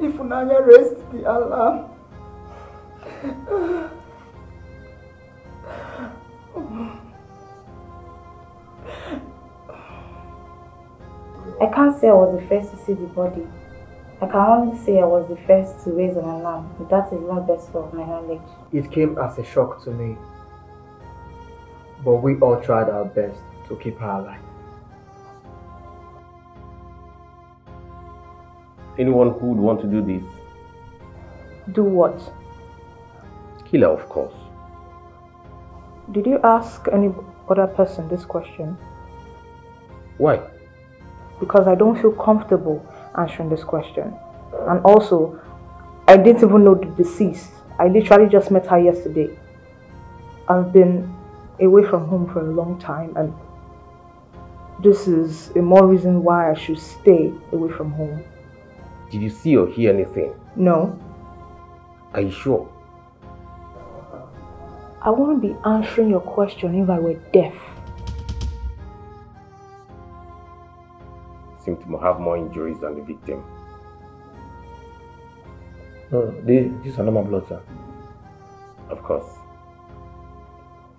Ifunanya raised the alarm. I can't say I was the first to see the body. I can only say I was the first to raise an alarm, but that is not best of my knowledge. It came as a shock to me. But we all tried our best to keep her alive. Anyone who would want to do this? Do what? Kill her, of course. Did you ask any other person this question? Why? Because I don't feel comfortable answering this question. And also, I didn't even know the deceased. I literally just met her yesterday. I've been away from home for a long time and this is a more reason why I should stay away from home. Did you see or hear anything? No, Are you sure? I wouldn't be answering your question if I were deaf. Seem to have more injuries than the victim. No, this, these are not my blood, sir. Of course.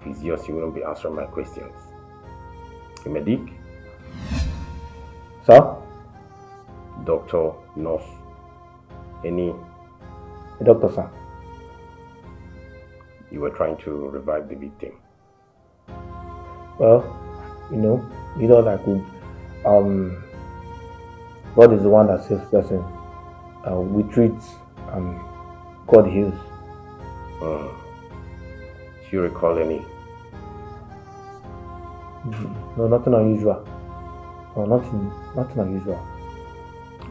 If it's yours, you wouldn't be answering my questions. A medic, Sir? Doctor, nurse, any doctor, sir. you were trying to revive the victim. Well, you know, you all like we, um, God is the one that saves person. Uh, we treat, um, God heals. Hmm. Do you recall any? No, nothing unusual. No, nothing, nothing unusual.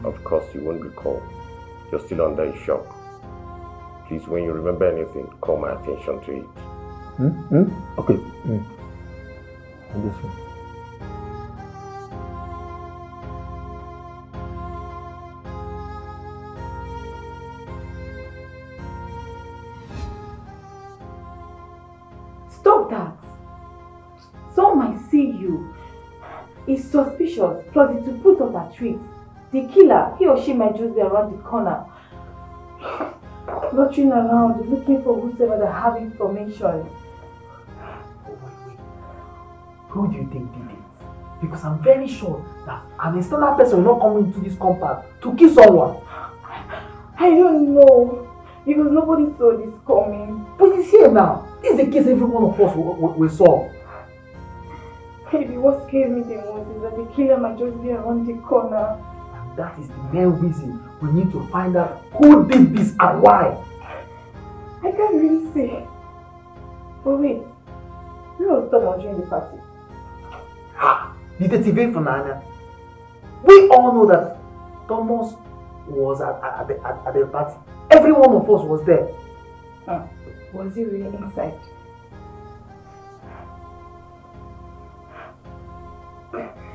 Of course, you won't recall. You're still under a shock. Please, when you remember anything, call my attention to it. Hmm? Hmm? Okay. Hmm. The killer, he or she might just be around the corner. Looking around, looking for whoever that have information. Who do you think did it? Because I'm very sure that an external person will not come into this compound to kill someone. I don't know. Because nobody saw this coming. But it's here now. This is a case every one of us will, will, will solve. Maybe what scares me the most is that the killer might just be around the corner. That is the main reason we need to find out who did this and why. I can't really say. But wait, who was Thomas during the party? Ha! Detective Ifunanya. We all know that Thomas was at, at, at, the, at, at the party. Every one of us was there. Huh. Was he really inside?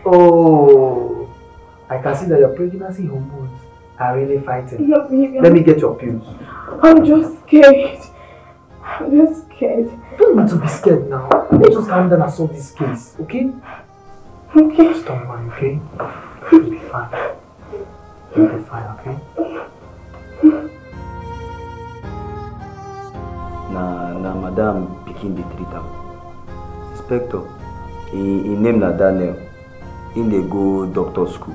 Oh, I can see that your pregnancy hormones are really fighting. No, baby. Let me get your pills. I'm just scared. I'm just scared. Don't need to be scared now. Let's just calm down and solve this case, okay? Okay. Just don't worry, okay? You'll be fine. You'll be fine, okay? na na madam pikin dey treat am inspector e e name na daniel im dey go doctor school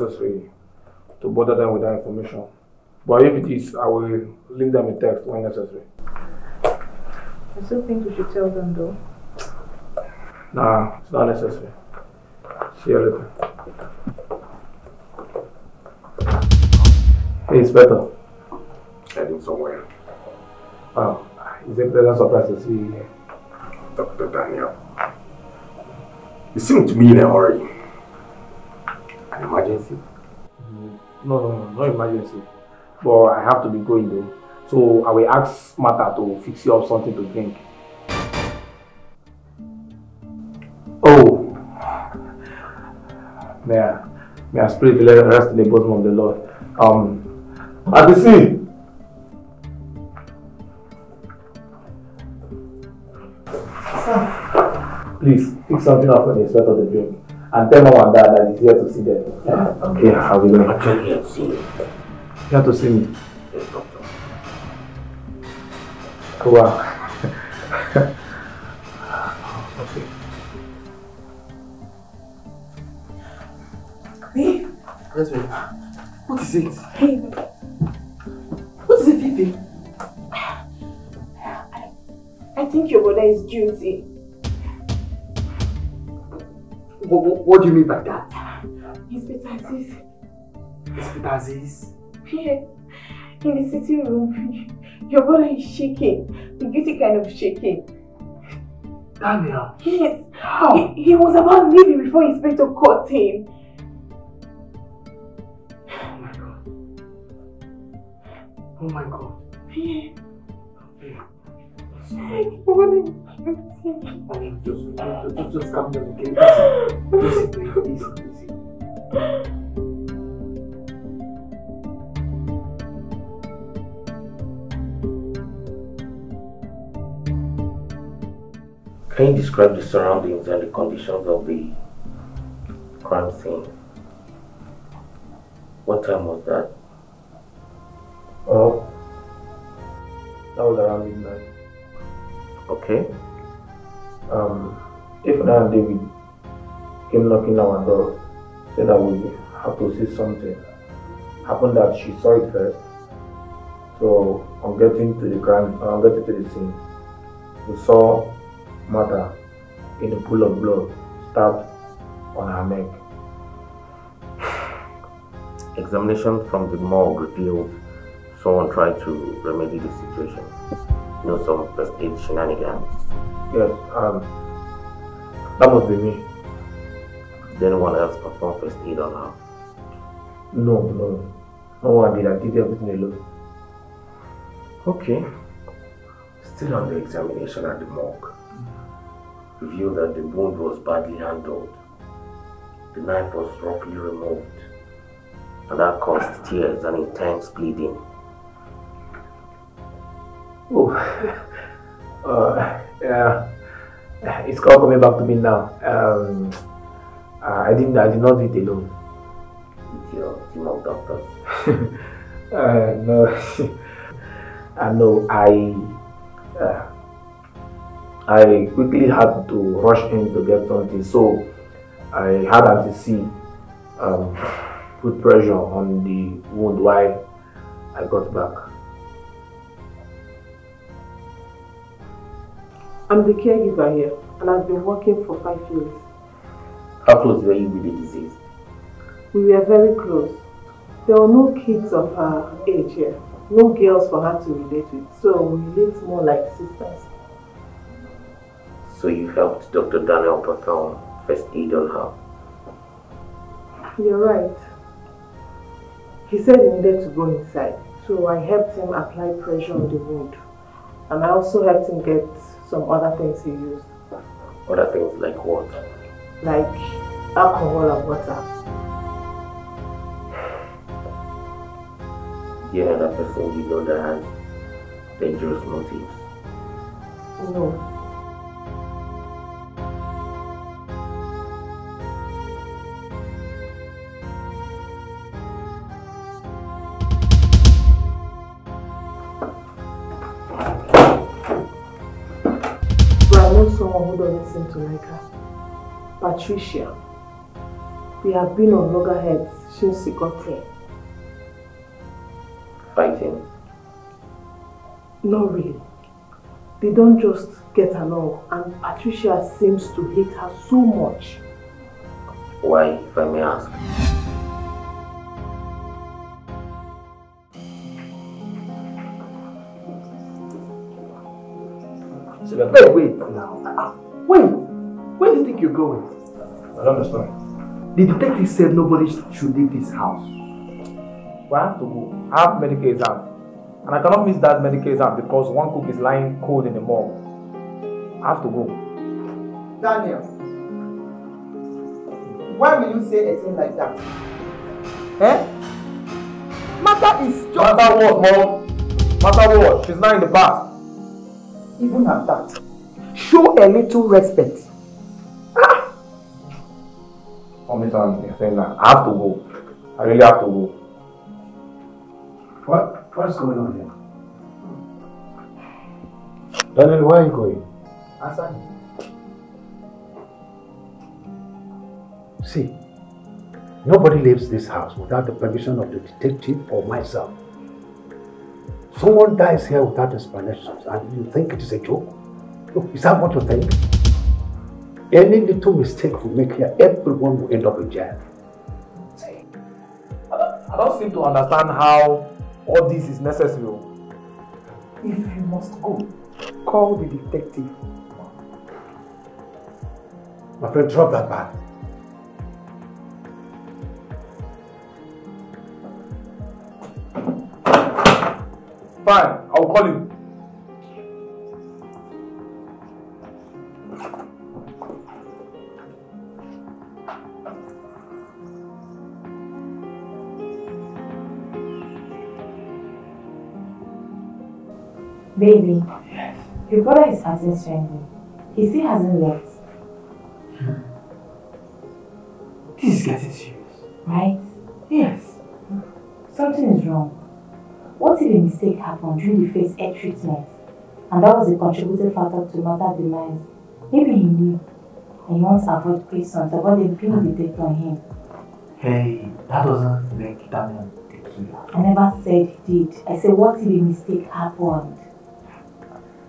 don't necessary to bother them with that information. But if it is, I will leave them a text when necessary. I still think we should tell them though. Nah, it's not necessary. See you later. Hey, it's better. Heading somewhere. Wow, it's a pleasant surprise to see you here. Dr. Daniel. You seem to be in a hurry. Emergency? No, no, no, no emergency. But I have to be going though. So I will ask Martha to fix you up something to drink. Oh. May I, may I spirit the rest in the bosom of the Lord. Um, at the sea. Please, fix something up for the sweat of the drink. And tell mom and dad that he's here to see them. Yeah, okay. Yeah, I'll be going. Actually, here to see you. Here to see me. Yes, doctor. Wow. okay. Babe, Yes, babe. What is it? hey, What is it, Fifi? I think your brother is guilty. What, what, what do you mean by that? Inspector Azeez, Inspector Azeez? here in the sitting room, your brother is shaking. The guilty kind of shaking. Daniel. Yes, How? he, he was about leaving before Inspector caught him. Oh my god. Oh my god. Yeah, Babe, your brother is guilty. Just, just, just, just calm down, okay? Easy, easy, easy, easy. Can you describe the surroundings and the conditions of the crime scene? What time was that? Oh, that was around midnight. Okay. Um, if and David came knocking our door, said that we have to see something. Happened that she saw it first. So on getting to the crime, on getting to the scene, we saw mother in a pool of blood, stabbed on her neck. Examination from the morgue revealed someone tried to remedy the situation. You know, some first aid shenanigans. Yes, um, that must be me. Did anyone else perform first aid on her? No, no, no one did. I did everything alone. Okay. Still under examination at the morgue. Revealed that the wound was badly handled. The knife was roughly removed. And that caused tears and intense bleeding. Oh, uh, yeah, it's all coming back to me now. Um, I didn't, I did not do it alone. With your team of doctors. uh, no, I know. I, uh, I quickly had to rush in to get something, so I had Auntie um, put pressure on the wound while I got back. I'm the caregiver here, and I've been working for five years. How close were you with the disease? We were very close. There were no kids of her age here, no girls for her to relate with, so we relate more like sisters. So you helped Dr. Daniel perform first aid on her. You're right. He said he needed to go inside, so I helped him apply pressure on the wound. And I also helped him get some other things he used, Other things like what? like alcohol and water. Do you know that person you know that has dangerous motives? No. Someone who doesn't seem to like her. Patricia. We have been on loggerheads since she got here. Fighting. Not really. They don't just get along and Patricia seems to hate her so much. Why, if I may ask? Hey, wait now. Ah, Wait. Where do you think you're going? I don't understand. The detective said nobody should leave this house. But I have to go. I have medical exams. And I cannot miss that medical exam because one cook is lying cold in the morgue. I have to go. Daniel, why will you say a thing like that? Eh? Martha is just Martha what, mom? Martha what? She's now in the past. Even at that. Show a little respect. Mom, listen, you're. I have to go. I really have to go. What? What's going on here? Daniel, where are you going? Answer me. See, nobody leaves this house without the permission of the detective or myself. Someone dies here without explanations, and you think it is a joke? Look, is that what you think? Any little mistake we make here, everyone will end up in jail. I don't seem to understand how all this is necessary. Oh. If you must go, call the detective. My friend, drop that bag. Fine, I'll call you. Baby, yes. your brother is acting strangely. He still hasn't left, hmm. This is getting serious. right? Yes. Something is wrong. What if a mistake happened during the first air treatment and that was a contributing factor to mother demise? Maybe he knew and he wants to avoid questions about them being the death on him. Hey, that doesn't make Daniel a killer. I never said he did. I said, what if a mistake happened?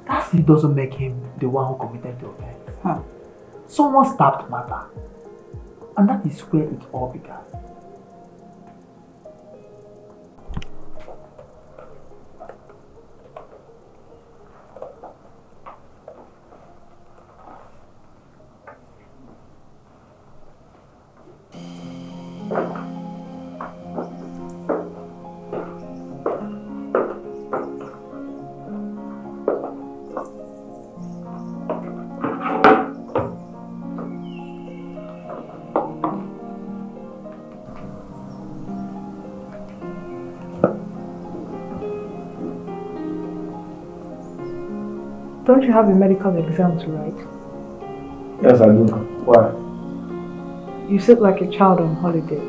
That still doesn't make him the one who committed the offense. Huh. Someone stabbed Martha. And that is where it all began. Don't you have a medical exam to write? Yes, I do. Why? You sit like a child on holiday.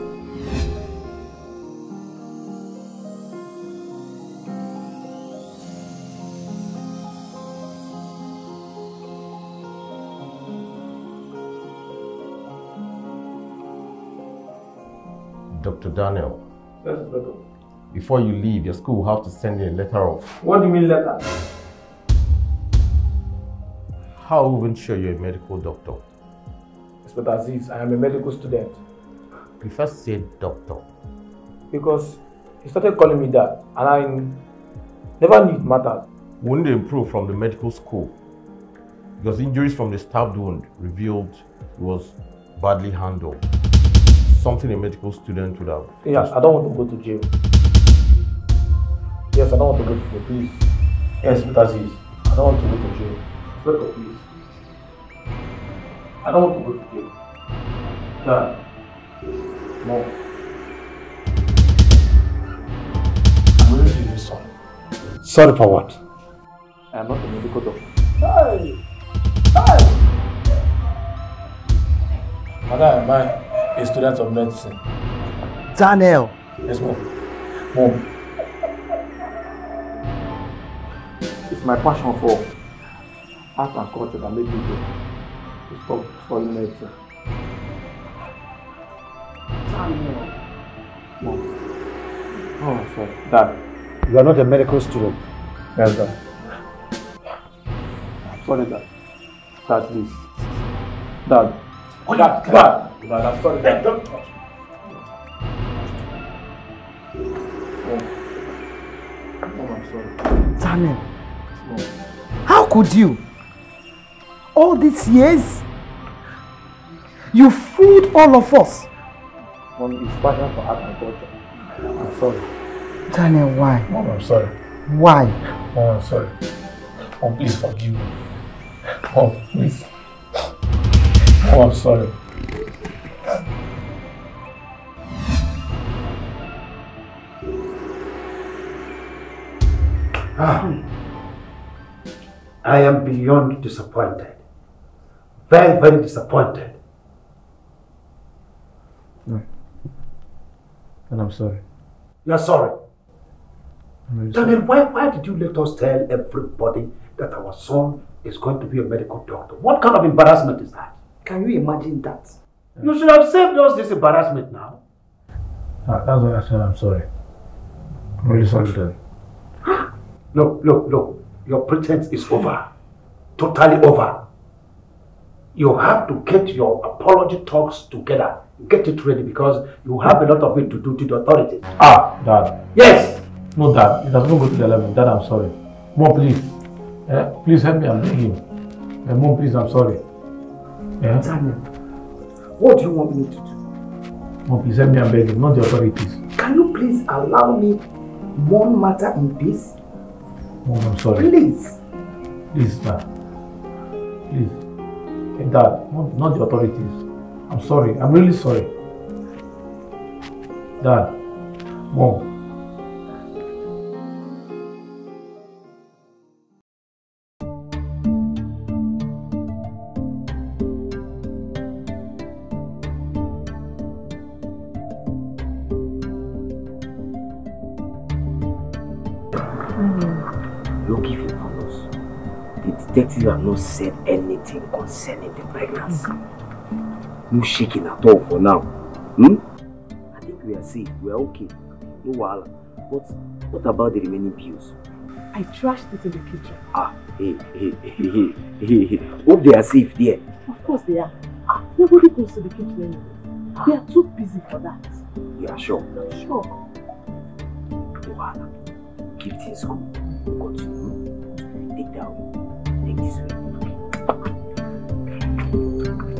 Dr. Daniel, Yes, better. before you leave, your school will have to send you a letter of What do you mean letter? How even sure you're a medical doctor. Inspector Azeez, I am a medical student. You first said doctor. Because he started calling me that and I never knew it mattered. Wouldn't it improve from the medical school? Because injuries from the stabbed wound revealed it was badly handled. Something a medical student would have. Yes, I don't want to go to jail. Yes, I don't want to go to jail, please. Yes, Mr. Azeez, I don't want to go to jail. Inspector, please. I don't want to go to jail. Dad. Mom. I'm really really sorry. Sorry for what? I am not a medical doctor. Hey! Hey! Mother, am I a student of medicine? Daniel! Yes, mom. Mom. It's my passion for art and culture oh, that made me go to stop studying medicine. Daniel. Mom. Oh, I'm sorry. Dad. You are not a medical student. Yes, Dad. I'm sorry, Dad. Dad, please. Dad. Oh, Dad. Dad. Dad, I'm sorry, Dad. Mom. Mom, I'm sorry. Daniel! Mom. How could you? All these years? You fooled all of us. Mom is passion for art and culture. I'm sorry. Daniel, why? Mom, I'm sorry. Why? Mom, I'm sorry. Mom, please forgive me. Mom, please. Mom, I'm sorry. Ah. I am beyond disappointed. Very, very disappointed. And I'm sorry. You are sorry. I'm sorry. Daniel, why, why did you let us tell everybody that our son is going to be a medical doctor? What kind of embarrassment is that? Can you imagine that? You should have saved us this embarrassment now. Ah, that's why I said I'm sorry. I'm really sorry, Daddy. Look, look, look. Your pretense is over. Totally over. You have to get your apology talks together. Get it ready because you have a lot of it to do to the authorities. Ah, Dad. Yes! No, Dad. It doesn't go to the level. Dad, I'm sorry. Mom, please. Eh, please help me. I'm begging you. Eh, Mom, please, I'm sorry. Eh? Daniel, what do you want me to do? Mom, please help me. I'm begging. Not the authorities. Can you please allow me one matter in peace? Mom, I'm sorry. Please. Please, Dad. Please. Dad, not, not the authorities. I'm sorry. I'm really sorry. Dad. Mom. Detective have not said anything concerning the pregnancy. No shaking at all for now. Hmm? I think we are safe. We are okay. No wahala. But what about the remaining bills? I trashed it in the kitchen. Ah, hey, hey, hey, hey, hey. Hope they are safe there. Of course they are. Nobody goes to the kitchen anymore. They are too busy for that. You are sure? Sure. No wahala. Keep things cool. Continue. Take that Thank you.